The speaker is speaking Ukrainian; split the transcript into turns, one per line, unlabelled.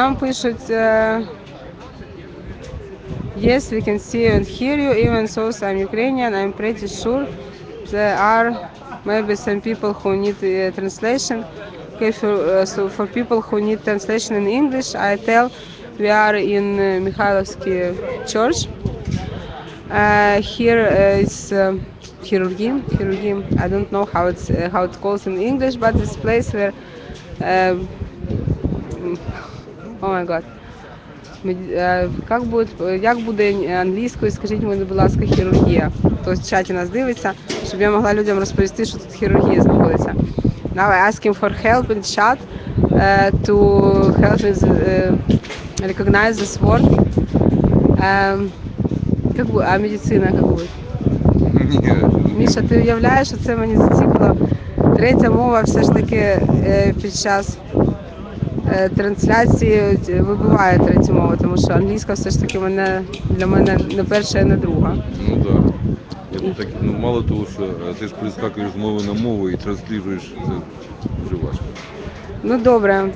Нам пишуть е, Yes, we can see and hear you, even so I'm Ukrainian, I'm pretty sure there are maybe some people who need uh, translation. Okay, for, uh, so for people who need translation in English, I tell we are in uh, Mikhailovsky church. Uh, here uh, is um, chirurgy, chirurgy. I don't know how it's uh, how it calls in English, but this place where uh, Oh my God. Як буде, як буде англійською, скажіть мені, будь ласка, хірургія. Хтось в чаті нас дивиться, щоб я могла людям розповісти, що тут хірургія знаходиться. Now I ask him for help in chat uh, to help me uh, recognize this word. Um, как буде, а медицина як буде?
Ні,
Міша, ти уявляєш, що це мені зацікавило. Третя мова все ж таки е, під час е, трансляції е, вибиває третю мову, тому що англійська все ж таки мене для мене не перша і не друга.
ну так. Я б так, ну, мало того, що е, ти ж прискакуєш з мови на мову і транслюєш, це дуже важко.
Ну добре.